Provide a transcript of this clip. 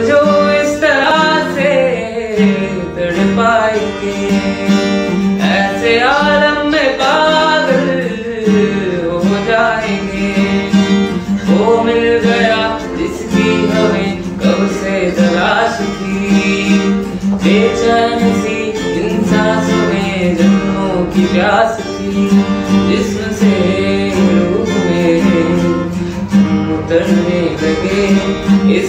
जो इस तरह से तड़ पाएँगे। ऐसे आलम में पागल हो जाएँगे। वो मिल गया जिसकी हमें कब से तलाश थी। बेचैन सी इन सांसों में जन्मों की प्यास थी। जिसम से रूह में उतरने लगे। इस